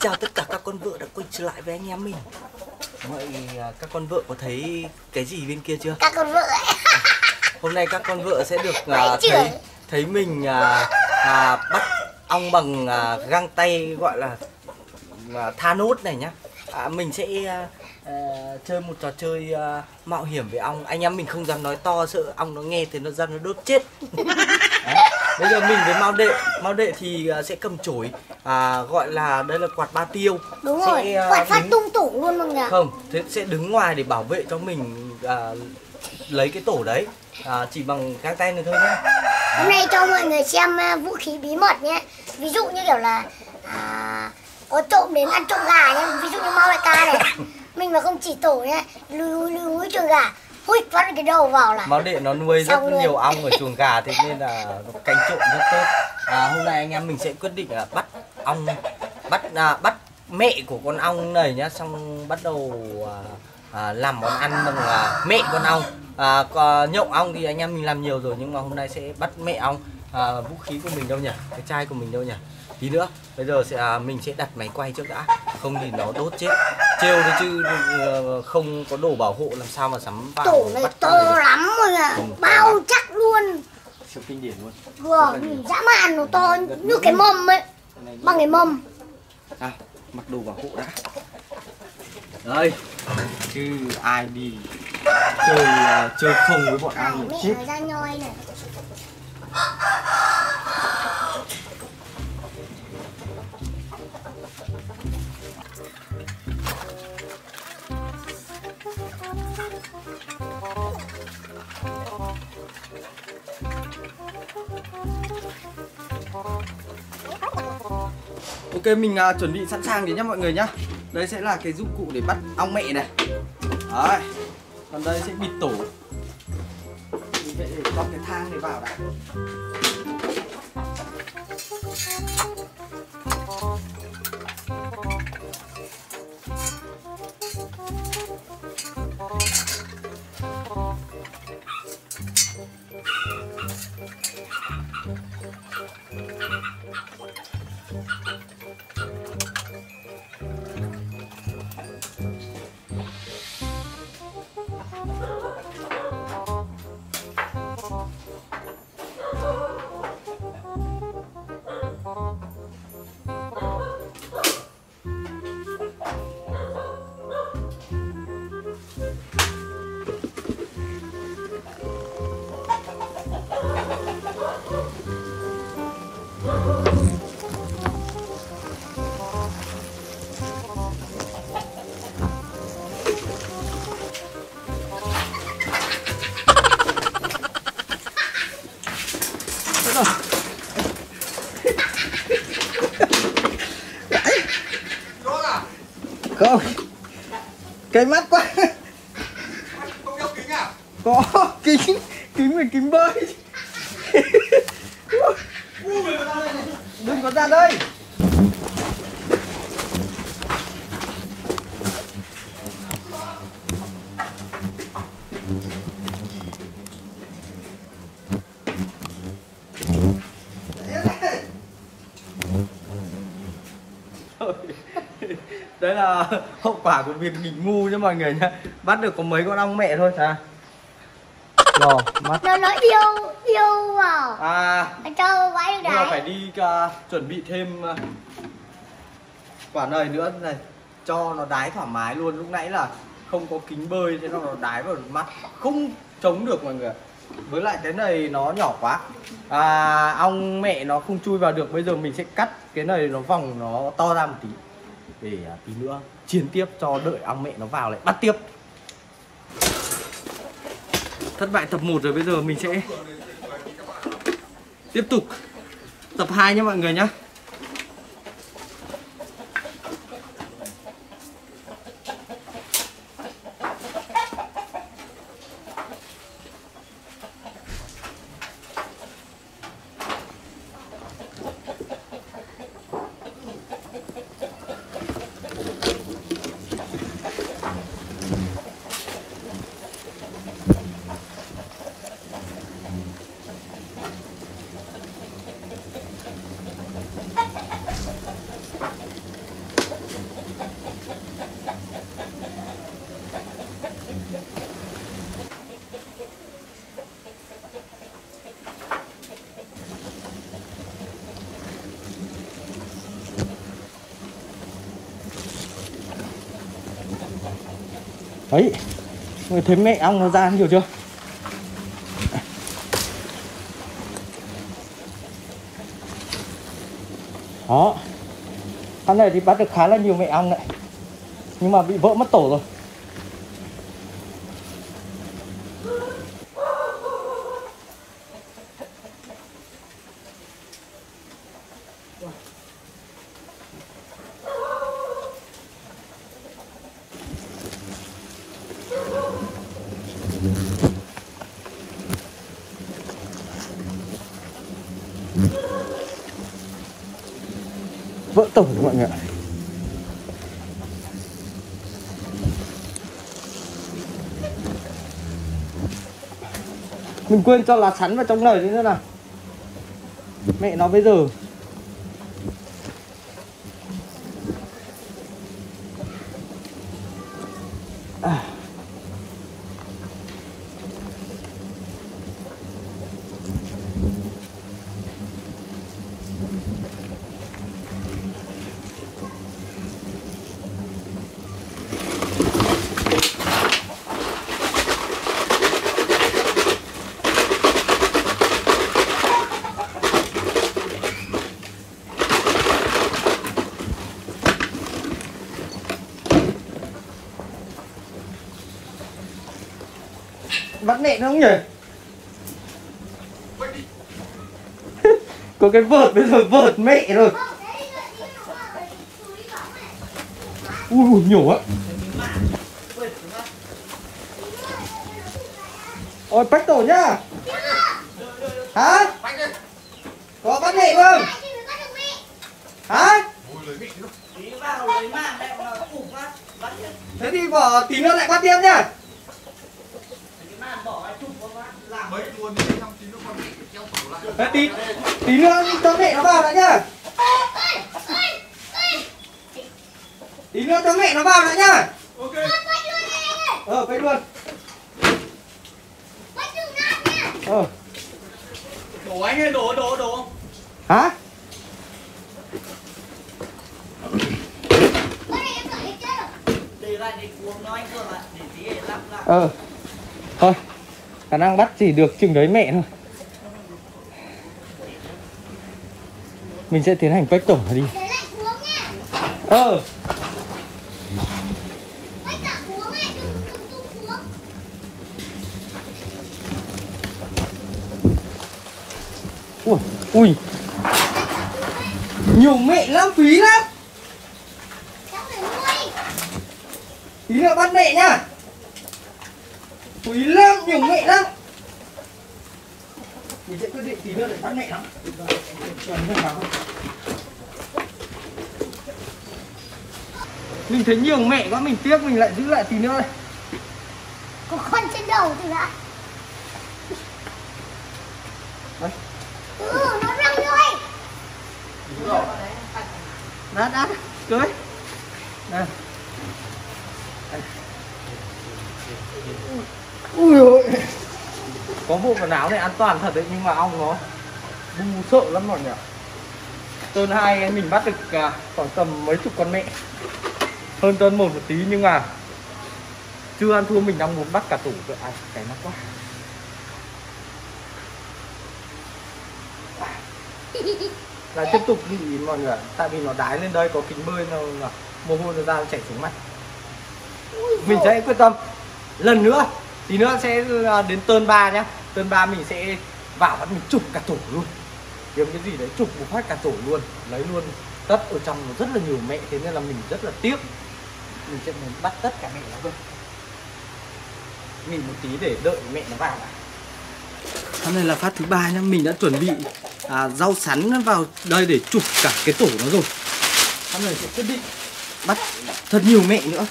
chào tất cả các con vợ đã quay trở lại với anh em mình Vậy à, các con vợ có thấy cái gì bên kia chưa? Các con vợ ấy. Hôm nay các con vợ sẽ được à, chứ. thấy thấy mình à, à, bắt ong bằng à, găng tay gọi là à, Thanos này nhá à, Mình sẽ à, à, chơi một trò chơi à, mạo hiểm với ong Anh em mình không dám nói to sợ ong nó nghe thì nó ra nó đốt chết. Bây giờ mình với Mao Đệ. Mao Đệ thì à, sẽ cầm chổi à, Gọi là đây là quạt ba tiêu. Đúng Sẽ, rồi, à, quạt phát đứng- tung tủ luôn mọi người không thế sẽ đứng ngoài để bảo vệ cho mình à, lấy cái tổ đấy. À, chỉ bằng găng tay này thôi nhá. Hôm nay cho mọi người xem à, vũ khí bí mật nhé. Ví dụ như kiểu là à, có trộm đến ăn trộm gà nhé. Ví dụ như Mao Đại ca này. Mình mà không chỉ tổ nhé lùi lùi lùi trường gà Húi phát cái đầu vào là máu đệ nó nuôi rất Xong nhiều ong ở chuồng gà thế nên là nó canh trộm rất tốt. À, hôm nay anh em mình sẽ quyết định là bắt ong bắt à, bắt mẹ của con ong này nhá. Xong bắt đầu à, à, làm món ăn bằng à, mẹ con ong. À, nhậu ong thì anh em mình làm nhiều rồi nhưng mà hôm nay sẽ bắt mẹ ong. À, vũ khí của mình đâu nhỉ? Cái chai của mình đâu nhỉ? Tí nữa. Bây giờ sẽ à, mình sẽ đặt máy quay trước đã. Không thì nó đốt chết trêu thôi chứ ờ, không có đồ bảo hộ làm sao mà sắm vào Tổ này bắt to lắm Ừ, to Bao lắm. chắc luôn. Siêu kinh điển luôn. Vừa dã man nó to như cái mâm ấy Bằng cái mâm. À, mặc đồ bảo hộ đã. Đây chứ ai đi chơi à, chơi không với bọn mẹ chết. nó ra nhoi này ok mình à, chuẩn bị sẵn sàng đấy nhá mọi người nhá. Đây sẽ là cái dụng cụ để bắt ong mẹ này. Đấy. Còn đây sẽ bịt tổ. Mình sẽ để con cái thang này vào đã. Là hậu quả của việc nghịch ngu nhá mọi người nhá. Bắt được có mấy con ong mẹ thôi à rồi mắt. Nó nó yêu yêu vào à. Nó cho vãi được giờ phải đấy đi uh, chuẩn bị thêm uh, quả này nữa. Này cho nó đái thoải mái luôn. Lúc nãy là không có kính bơi thế nó nó đái vào mắt. Không chống được mọi người với lại cái này nó nhỏ quá. À, ong mẹ nó không chui vào được. Bây giờ mình sẽ cắt cái này nó vòng nó to ra một tí để à, tí nữa chiến tiếp cho đợi ong mẹ nó vào lại bắt tiếp. Thất bại tập 1 rồi bây giờ mình sẽ tiếp tục. Tập 2 nhé mọi người nhé đấy. Người thấy mẹ ong nó ra nhiều chưa? Đó. Con này thì bắt được khá là nhiều mẹ ong đấy. Nhưng mà bị vỡ mất tổ rồi vỡ tổ rồi mọi người ạ mình quên cho lá chắn vào trong nồi nữa nào? Mẹ nó bây giờ. Bắt nện không nhỉ? Có cái vợt bây giờ vợt mẹ rồi. Ui ui nhổ á ôi, bách tổ nhá. Hả? Có bắt nện không? Hả? Thế thì bỏ tí nữa lại bắt tiếp nhá cái mạng bỏ cái chụp vào mắt Làm Mấy luôn đi tí nó còn lại. tí tí nữa cho mẹ nó vào đã nhá. Tí nữa cho mẹ nó vào đã nhá. Ok. ờ quay luôn. Ờ. Đổ anh ơi đổ đổ đổ? Hả? Để lại để cuống nó anh cơ mà Để tí để lắp lại. Ờ. Thôi khả năng bắt chỉ được chừng đấy mẹ thôi. Mình sẽ tiến hành quách tổ đi. Ờ. Ui ui. Nhiều mẹ lắm phí lắm. Tí nữa bắt mẹ nhá phí lắm nhiều mẹ lắm. Mình sẽ quyết định tí nữa để bắt mẹ lắm. Mình thấy nhiều mẹ quá mình tiếc mình lại giữ lại tí nữa đây có con trên đầu thì đã. Đấy. ừ nó răng rồi. Đã đã. Cưới. Đây ui ôi có bộ quần áo này an toàn thật đấy nhưng mà ong nó bu sợ lắm mọi người ạ. Tơn hai mình bắt được à, khoảng tầm mấy chục con mẹ. Hơn tơn một một tí nhưng mà chưa ăn thua mình đang muốn bắt cả tủ cơ à cái nó quá. Lại tiếp tục bị mọi người tại vì nó đái lên đây có kính bơi nó là mồ hôi nó ra nó chảy xuống mắt mình sẽ quyết tâm lần nữa tí nữa sẽ ờ, đến tơn 3 nhá. Tơn 3 mình sẽ vào bắt mình chụp cả tổ luôn. Kiếm cái gì đấy chụp một phát cả tổ luôn. Lấy luôn tất ở trong nó rất là nhiều mẹ thế nên là mình rất là tiếc. Mình sẽ muốn bắt tất cả mẹ nó cơ nghỉ một tí để đợi mẹ nó vào này Hôm nay là phát thứ ba nhá, mình đã chuẩn bị à, rau sắn vào đây để chụp cả cái tổ nó rồi. Hôm nay sẽ quyết định bắt thật nhiều mẹ nữa.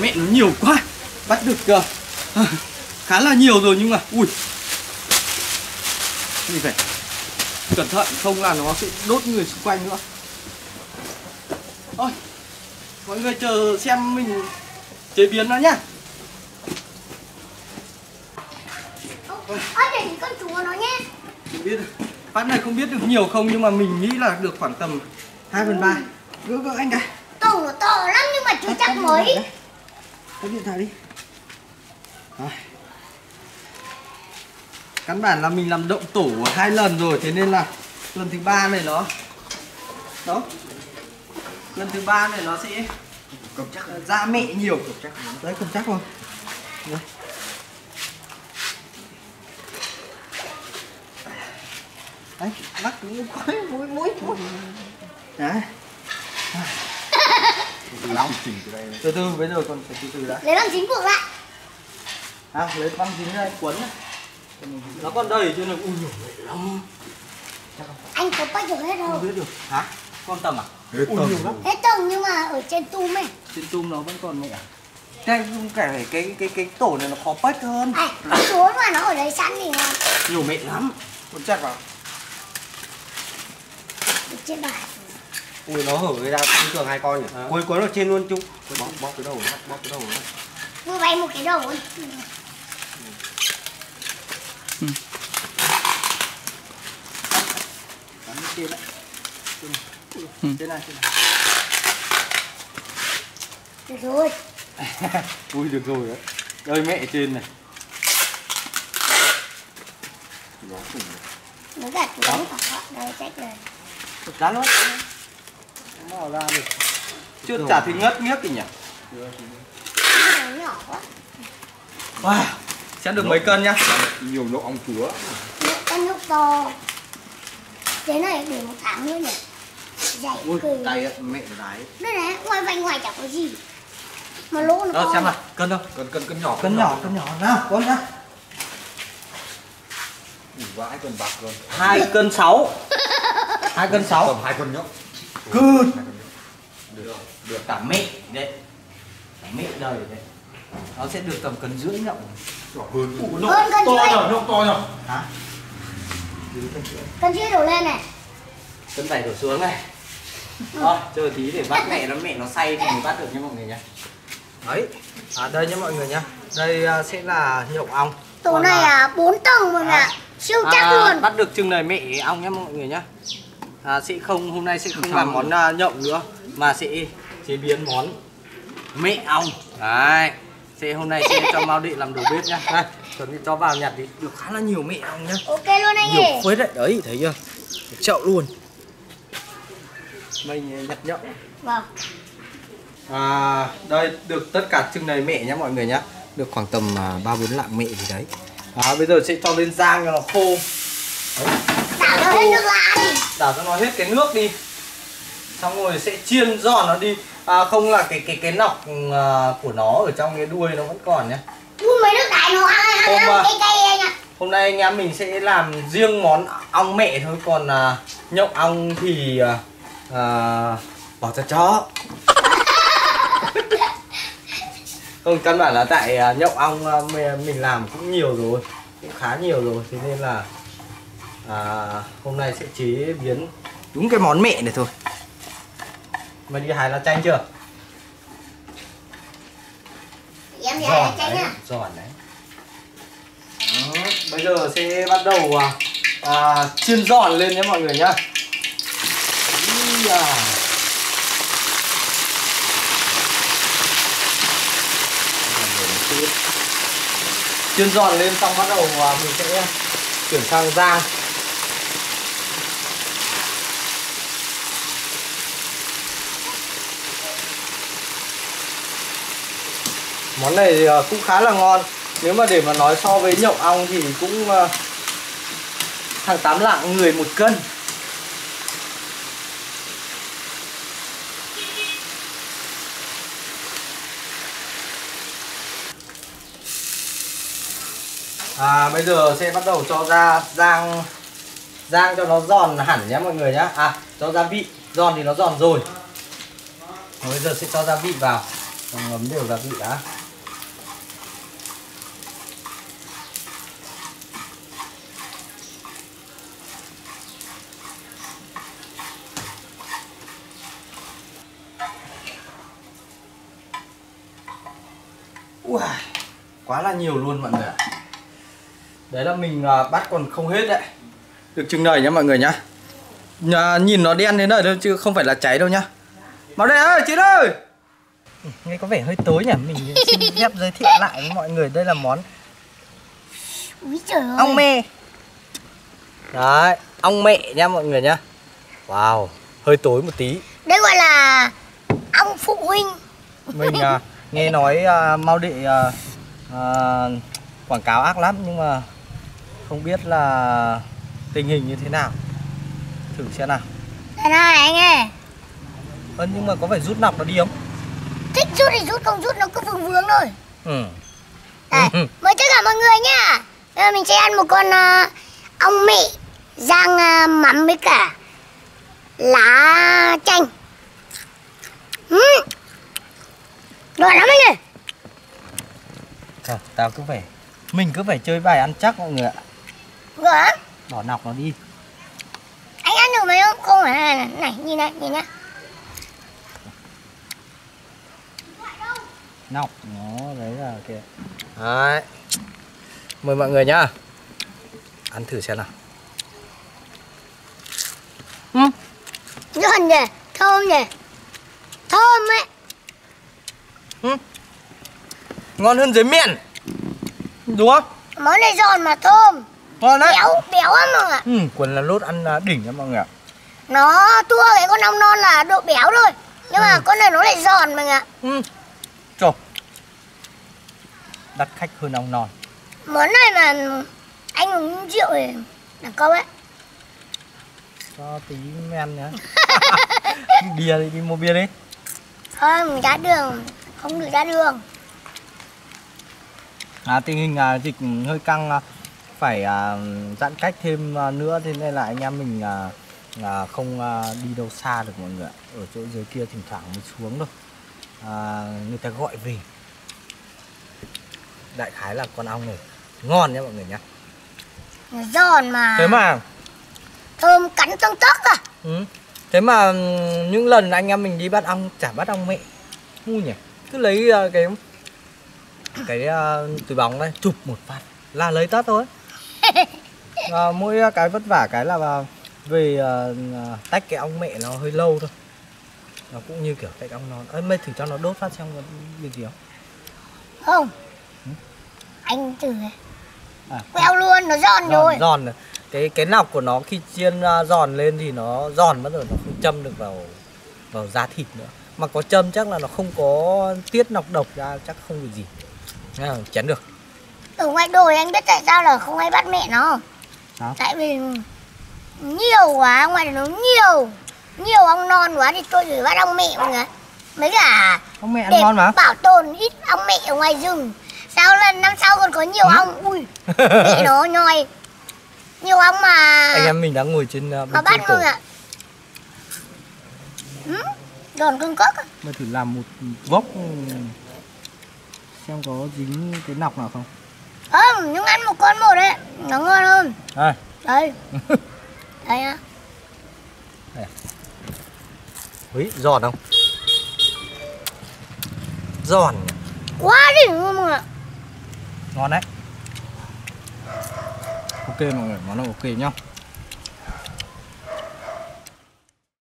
Mẹ nó nhiều quá bắt được uh, khá là nhiều rồi nhưng mà ui. Mình phải cẩn thận không là nó sẽ đốt người xung quanh nữa. Thôi mọi người chờ xem mình chế biến nó nhá. Ơ để ý con chú của nó nhé. Mình biết phát này không biết được nhiều không nhưng mà mình nghĩ là được khoảng tầm 2 phần 3 Gỡ gỡ anh cái nó to lắm nhưng mà chú chắc mới. Tắt điện thoại đi. Rồi. Căn bản là mình làm động tổ hai lần rồi Thế nên là lần thứ ba này nó Đó. Lần thứ ba này nó sẽ Cầm chắc ra mẹ nhiều. Cầm chắc Đấy cầm chắc không Đấy. Đấy, lắc mũi mũi mũi mũi Đấy. Từ từ bây giờ còn phải từ từ đã. Lấy băng dính buộc lại. À lấy băng dính ra quấn này nó còn đầy cho nên ui nhiều mẹ lắm. Anh có bắt được hết không? Đâu biết được. Hả? Con tầm à? Hết tầm hết tầng nhưng mà ở trên tum ấy. Trên tum nó vẫn còn mẹ. Cái cái cái cái cái tổ này nó khó bách hơn. À, chúa mà nó ở đấy sẵn thì nhiều mẹ lắm. Con chặt vào Được trên bài Ui nó hở cái ra cũng thường hai con nhỉ? À. Cuối cuốn ở trên luôn chung Bóp, bóp cái đầu bóp, bóp cái đầu vừa bay một cái đầu ấy. Cắn bên trên này. Trên này được rồi. Ui được rồi đấy. Đây mẹ trên này. Nó cả đóng cẩn thận đây trách rồi rán luôn mò ra được chưa chả thì ngất nghiếc gì nhỉ? Nó nhỏ quá wow sẽ được mấy cân nhá? Nhiều nộ ong chúa. Con nhúc to. Thế này để một tháng nữa nhỉ? Dạy ui cười. tay á, mẹ đái đây này ngoài vành ngoài chẳng có gì. Mà lỗ nó đâu xem nào cân đâu? Cân, cân, cân nhỏ cân nhỏ. cân nhỏ. Nào con nhá. Ui, vãi con bạc luôn. Hai cân sáu. Hai cân sáu. Tầm hai con nhóc Nhóc. được được cả mẹ đấy. Cả mẹ đời đấy. Nó sẽ được tầm cân rưỡi nhậu. Hơn Ủ Hơn cân To rưỡi. nhở, nhóc to nhở? Hả? Cân chia đổ lên này. Cân bảy đổ xuống này. Thôi chờ tí để bắt mẹ nó mẹ nó say thì mình bắt được nha mọi người nhá. Đấy. À đây nhá mọi người nhá. Đây à, sẽ là nhậu ong. Tổ Còn, này à, à bốn tầng mà à, ạ. Siêu chắc à, luôn. bắt được chừng này mẹ ong nhá mọi người nhá à, sẽ không hôm nay sẽ không làm món à, nhậu nữa mà sẽ chế biến món mẹ ong. Đấy sẽ hôm nay sẽ cho Mao Đệ làm đầu bếp nhá. Đây chuẩn bị cho vào nhặt đi. Được khá là nhiều mẹ ong nhá. Ok luôn anh nhiều phết đấy. Đấy thấy chưa? Một chậu luôn. Mình nhặt nhậu. Vâng. À, đây được tất cả chừng này mẹ nhá mọi người nhá. Được khoảng tầm à, ba bốn lạng mẹ gì đấy. À, bây giờ sẽ cho lên rang cho nó khô đảo cho hết nước lạ đi. Đảo cho nó hết cái nước đi. Xong rồi sẽ chiên giòn nó đi. À, không là cái cái cái nọc à, của nó ở trong cái đuôi nó vẫn còn nhá. Ui mấy nước đại nó ăn Hôm, ăn à, ăn anh ạ. hôm nay anh em mình sẽ làm riêng món ong mẹ thôi. Còn à, nhậu ong thì à, à, bỏ cho chó. Không căn bản là tại à, nhậu ong à, mình làm cũng nhiều rồi cũng khá nhiều rồi. Thế nên là à, hôm nay sẽ chế biến đúng cái món mẹ này thôi. Mày đi hái lá chanh chưa? Em dạy là chanh đấy à giòn đấy. Đó, bây giờ sẽ bắt đầu à, à, chiên giòn lên nhé mọi người nhá. À. chiên giòn lên xong bắt đầu à, mình sẽ chuyển sang rang món này à, cũng khá là ngon. Nếu mà để mà nói so với nhậu ong thì cũng thằng hàng tám lạng người một cân. À bây giờ sẽ bắt đầu cho ra rang rang cho nó giòn hẳn nhé mọi người nhá à cho gia vị. Giòn thì nó giòn rồi. Bây giờ sẽ cho gia vị vào. Ngấm đều gia vị đã. Ui, quá là nhiều luôn mọi người ạ Đấy là mình à, bắt còn không hết đấy. Được chừng này nhá mọi người nhá. Nhà, Nhìn nó đen thế này thôi chứ không phải là cháy đâu nhá. Mau đây ơi, Chiến ơi! Nghe có vẻ hơi tối nhỉ? Mình xin phép giới thiệu lại với mọi người Đây là món Úi trời ơi. ong mê Đấy, ong mẹ nha mọi người nhá. Wow, hơi tối một tí. Đây gọi là ong phụ huynh. mình à, nghe nói à, mau đệ à, à, quảng cáo ác lắm nhưng mà không biết là tình hình như thế nào thử xem nào Đây này anh ơi. ơ nhưng mà có phải rút nọc nó đi không Thích rút thì rút, không rút nó cứ vướng vướng thôi. ừ Đây, mời tất cả mọi người nhá. Bây giờ mình sẽ ăn một con à, ong mẹ rang à, mắm với cả lá chanh. Ừ. Ngon lắm anh ơi. Thôi, tao cứ phải mình cứ phải chơi bài ăn chắc mọi người ạ lắm. bỏ nọc nó đi Anh ăn được mấy không? Không phải này, này, nhìn này, nhìn nhá. nọc nó đấy là kìa đấy mời mọi người nhá ăn thử xem nào Giòn nhỉ, thơm nhỉ. Thơm ấy. Ngon hơn dưới miệng đúng không Món này giòn mà thơm. ngon đấy Béo, béo lắm mọi người ạ. ừ, quần là lốt ăn à, đỉnh lắm mọi người ạ Nó tua cái con ong non là độ béo thôi. Nhưng mà con này nó lại giòn mọi người ạ. Ừ. Trời. Đắt khách hơn ong non. Món này mà anh uống rượu thì đẳng cấp ấy. Cho tí men nhá. bia đi, đi mua bia đi. Không, giá đường, không được giá đường. À, tình hình à, dịch hơi căng à, phải à, giãn cách thêm à, nữa thế nên là anh em mình à, à, không à, đi đâu xa được mọi người ạ. Ở chỗ dưới kia thỉnh thoảng mới xuống thôi. À, người ta gọi về. Đại khái là con ong này ngon nhá mọi người nhá. Nó giòn mà Thế mà thơm cắn trong tóc à. Ừ. Thế mà những lần anh em mình đi bắt ong chả bắt ong mẹ ngu nhỉ cứ lấy ờ, cái cái ờ, túi bóng đây chụp một phát là lấy tất thôi. Và mỗi ờ, cái vất vả cái là về tách cái ong mẹ nó hơi lâu thôi. Nó cũng như kiểu tách ong non. Ơi mày thử cho nó đốt phát xem có việc gì không? Không. Anh thử à, Queo luôn, nó giòn rồi. giòn giòn này cái cái nọc của nó khi chiên giòn lên thì nó giòn bắt rồi nó không châm được vào vào da thịt nữa mà có châm chắc là nó không có tiết nọc độc ra chắc không được gì. À, chén được. Ở ngoài đồi anh biết tại sao là không ai bắt mẹ nó? Không? Sao? Tại vì nhiều quá, ngoài nó nhiều. Nhiều ong non quá thì tôi chỉ bắt ong mẹ mọi người Mấy cả không mẹ ăn để ngon mà. bảo tồn ít ong mẹ ở ngoài rừng. Sao lần năm sau còn có nhiều Ừ. ong? Ui, mẹ nó nhoi. Nhiều ong mà anh em mình đang ngồi trên uh, Mà bên bắt người ạ. Ừ? Giòn cưng cốc à? mà thử làm một vốc ừ, xem có dính cái nọc nào không? Không, nhưng ăn một con một đấy Nó ngon hơn. À, Đây. Đây á Úi, giòn không? Giòn? Quá đỉnh luôn mọi người. Ạ ngon đấy. Ok mọi người món này ok nhá